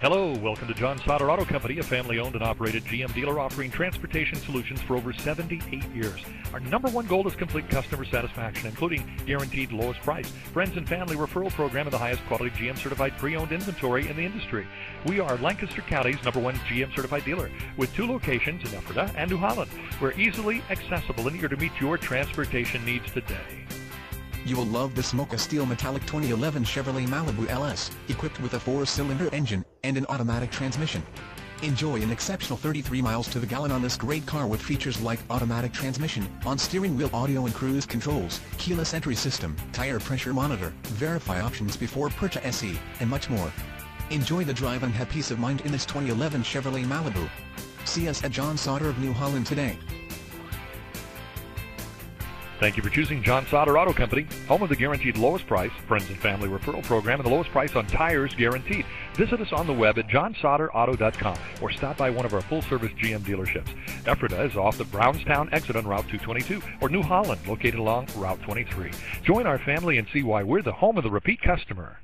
Hello, welcome to John Sauder Auto Company, a family owned and operated GM dealer offering transportation solutions for over 78 years. Our number one goal is complete customer satisfaction, including guaranteed lowest price, friends and family referral program, and the highest quality GM certified pre owned inventory in the industry. We are Lancaster County's number one GM certified dealer with two locations in Ephrata and New Holland. We're easily accessible and eager to meet your transportation needs today. You will love this Mocha Steel Metallic 2011 Chevrolet Malibu LS, equipped with a four-cylinder engine and an automatic transmission. Enjoy an exceptional 33 miles to the gallon on this great car with features like automatic transmission, on steering wheel audio and cruise controls, keyless entry system, tire pressure monitor, verify options before purchase SE, and much more. Enjoy the drive and have peace of mind in this 2011 Chevrolet Malibu. See us at John Sauder of New Holland today. Thank you for choosing John Sauder Auto Company, home of the guaranteed lowest price, friends and family referral program, and the lowest price on tires guaranteed. Visit us on the web at johnsauderauto.com or stop by one of our full-service GM dealerships. Ephrata is off the Brownstown exit on Route 222, or New Holland, located along Route 23. Join our family and see why we're the home of the repeat customer.